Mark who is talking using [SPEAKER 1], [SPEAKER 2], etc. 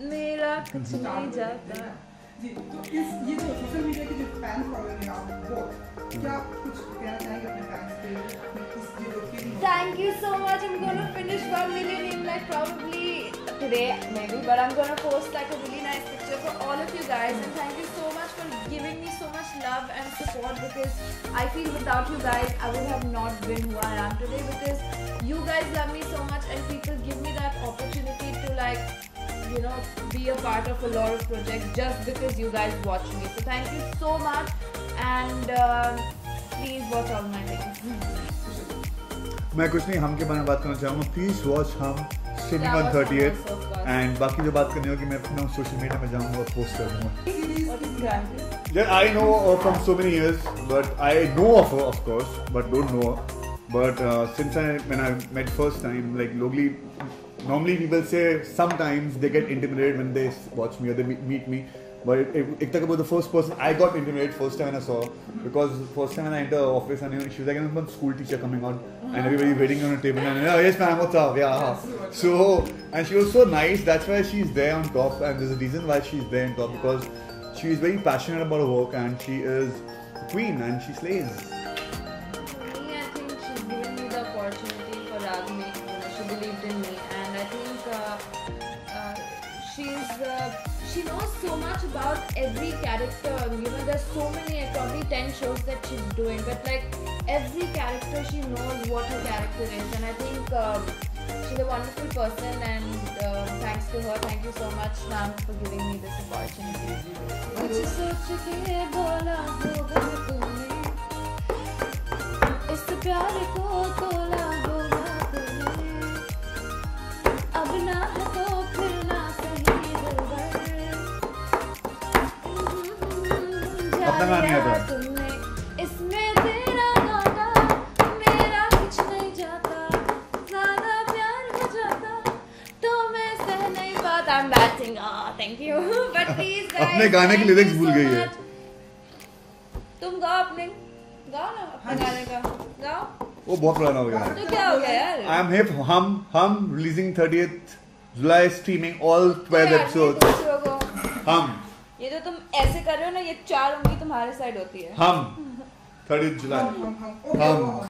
[SPEAKER 1] मेरा कुछ नहीं जाता।
[SPEAKER 2] जी तो इस ये जो सोशल मीडिया की जो फ़ैन फॉलोइंग है वो क्या कुछ कहना चाहेंगे अपने फैंस के
[SPEAKER 1] thank you so much I am gonna finish million in like today but I am gonna post like a really nice picture for all of you guys and thank you so much for giving me so much love and support because I feel without you guys I would have not been who I am today because you guys love me so much and people give me that opportunity to like you know, be a part of a lot of projects just because you guys watch me. So thank you so much and um please watch all my things.
[SPEAKER 3] मैं कुछ नहीं हम के बारे में बात करना चाहूँगा प्लीज वॉच हम streaming
[SPEAKER 1] Yeah,
[SPEAKER 3] on
[SPEAKER 1] watch
[SPEAKER 3] thirty
[SPEAKER 1] हम also, of course.
[SPEAKER 3] एंड बाकी जो बात करनी होगी मैं अपना सोशल मीडिया में जाऊँगा और पोस्ट कर दूंगा
[SPEAKER 1] What is granted?
[SPEAKER 3] Yeah, I know her from so many years, but I know of her, of course, but don't know her. But uh, since I when I met first time, like locally, normally people say sometimes they get intimidated when they watch me or they meet, me. But Ekta was the first person I got intimidated first time when I saw because first time when I entered office and she was like a school teacher coming on and everybody waiting on the table and oh yes ma'am what's up yeah so and she was so nice that's why she's there on top and there's a reason why she's there on top because she is very passionate about her work and she is a queen and she slays.
[SPEAKER 1] Believed in me, and I think uh, uh, she's uh, she knows so much about every character. You know, there's so many, probably ten shows that she's doing, but like every character, she knows what her character is, and I think. Um, She's a wonderful person, and uh, thanks to her, thank you so much, ma'am, for giving me this opportunity.
[SPEAKER 3] अपना गाना नहीं आता।
[SPEAKER 1] इसमें तेरा गाना मेरा कुछ नहीं जाता ज़्यादा प्यार हो जाता तो मैं सह नहीं पाता। Guys
[SPEAKER 3] अपने गाने की
[SPEAKER 1] you
[SPEAKER 3] भूल गई है।
[SPEAKER 1] तुम गाओ अपने गाओ ना अपने गाने का। गाओ।
[SPEAKER 3] वो बहुत पुराना हो गया। है
[SPEAKER 1] तो क्या हो गया यार?
[SPEAKER 3] I am hip hum hum releasing 30th July streaming all 12
[SPEAKER 1] यार, ये ये जो तुम ऐसे कर रहे हो ना ये चार उंगली तुम्हारे साइड होती है।
[SPEAKER 2] हम थर्ड जुलाई।
[SPEAKER 3] हम।